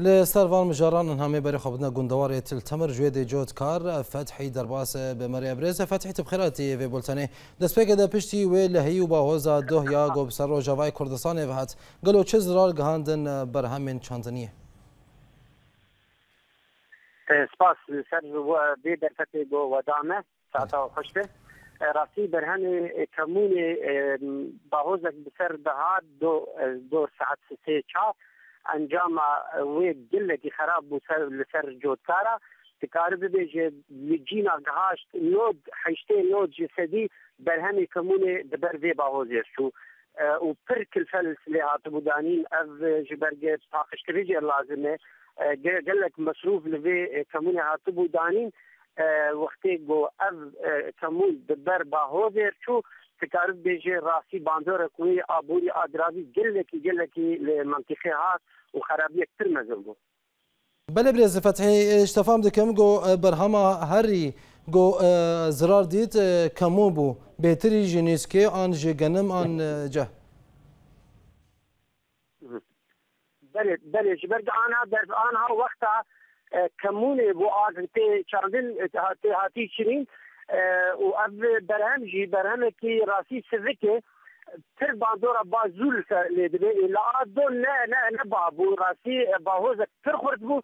لسروان مجاران انهامي بري خبنا گوندوار تل تمر جوید جوت کار فتحی درباس بمری ابرز فتحی تبخیراتی و بولتنه دست پیک ده پشتی و لهی و دوه یا گوب سر و جوای کردستان و هات. گلو چه زرار گهاندن بر همین چاندنیه سپاس سر بی درفت گو ودامه ساعتا خوش به راستی برهن کمون باهوزک بسر دهات دو دو ساعت سه چار انجام وی دل کی خراب مسر لسر جوتکارا تقارب بیجه لجینا گهاشت نود حشته نود جسدی برهمی کمونه دبر وی باوزیر شو و پر کلفل سلیحات بودانین او جبرگ پاکشتریجی لازمه. قالك مصروف لفي كمون هاتبو دانين وقتي جو اف كمون دبر باهوزر شو تكارب بيجي راسي باندورة كوي أبوري أدرابي جلكي جلكي لمنطقة هات وخرابية كتير مزلبو بله برز فتحی اشتفام دکم گو برهما هری گو زرار دید کمو بو۔ بهتری جنیس که آن جگنم آن جه بله بله جبرد آنها در آنها وقتا کمونه بو آن تی چاندن هاتی چنین و اف برهم جی برهم کی راسی سوکه تر باندورا بازول لدبي لا دو نه نه نه بابو راسی باهوز تر خورد بو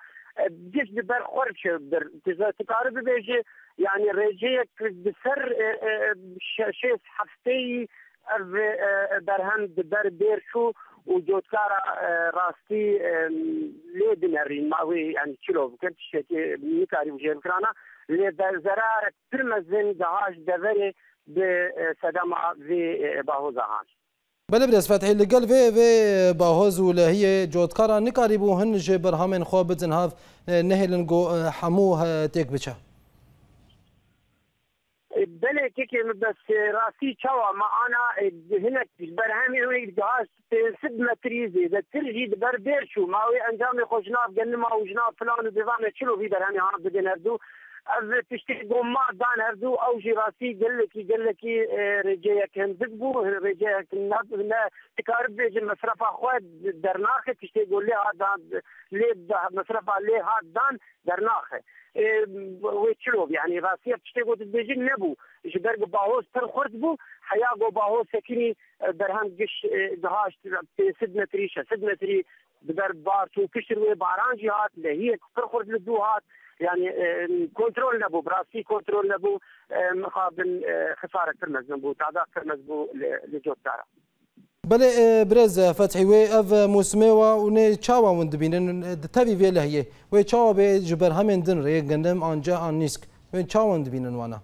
جيش بر خورد شو در. تقارب بيجي يعني رجيك بسر شيء حفتي برهن بر وجۆتکارە ڕاستی لێ بنەڕین ماوەی ئەن کیلۆ بکرد شتێکی میکاری وژێرکرانە لێ بەرزەرە پر مەزن داهاش دەبەرێ بێ سەدەما vê باهۆزەهان. بله برز فتحی لگل وی وی باهوز و لهیه جوتکارا نکاری بو هن جه برهامین خواب بزن هاف نهلن گو حمو تک بچه بله كيكي بس راسي شوا ما آنا هنا برهامي هو جهاز سد متريزي اذا ترجي بر بيرشو ما هو انجامي خوشناف قال ما وجناف فلان وبيضان شلو في برهامي ها بدين هردو از پشتی گما دان هردو أو جی راسی گلکی گلکی رجیک هم بگبو رجیک نه تکار بیج مصرف خود در ناخ پشتی گلی ها دان لی مصرف لی ها دان در يعني راسية بتشتغل تدجي نبو. جبر باهوس تر خرد بو حيا جو باهوس سكني برهان قش دهاش سد متريشة. سد متري بدر بار تو كشر وي باران جهات لهي تر خرد لدوهات يعني كنترول نبو براسي كنترول نبو. مقابل خسارة ترمز نبو تعداء ترمز بو لجوت دارا. بله برز فتحي وي اف موسميوا وني تشاوا وند بينن تبي في لهيه وي تشاوا بي جبر همين دن ري غندم انجا ان نيسك وي تشاوا وند بينن وانا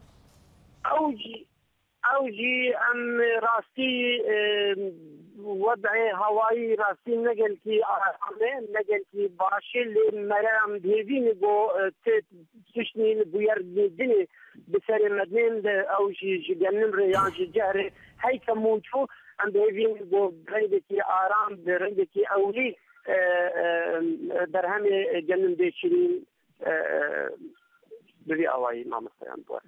اوجي اوجي ام راستي وضع هوایی راستی نگل کی آرامه نگل کی باشه لی مرام دیوین گو تشنین بویر دنی بسر مدنین ده او جی جگنم ریان جی جهره هی کمونچو ام دیوین گو رنگ کی آرام ده رنگ کی اولی در همه جنم دیشرین ببي اوای ما مستيان بوار